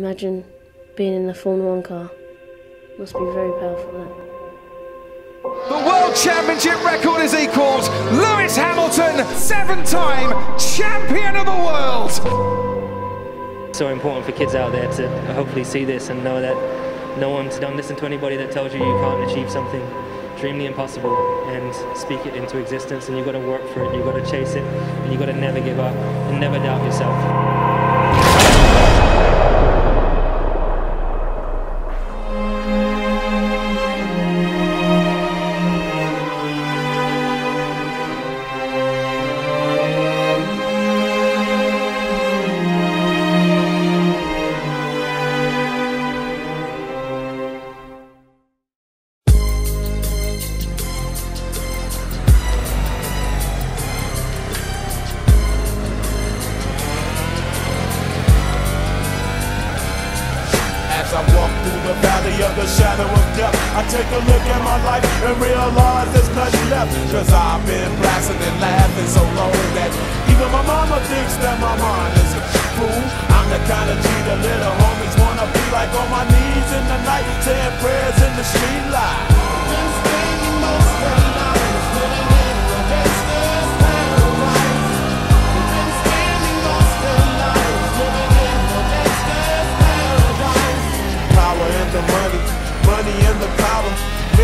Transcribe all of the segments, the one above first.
Imagine being in a Formula One car. Must be very powerful. That. The World Championship record is equalled. Lewis Hamilton, seven-time champion of the world. so important for kids out there to hopefully see this and know that no one's don't listen to anybody that tells you you can't achieve something extremely impossible and speak it into existence and you've got to work for it you've got to chase it and you've got to never give up and never doubt yourself As I walk through the valley of the shadow of death, I take a look at my life and realize there's nothing left. Cause I've been blasting and laughing so long that even my mama thinks that my mind is a fool. I'm the kind of G the little homies wanna be like on my knees in the night, saying prayers in the street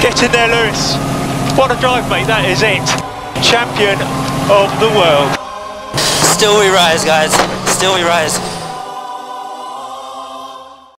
Get in there, Lewis. What a drive, mate. That is it. Champion of the world. Still we rise, guys. Still we rise.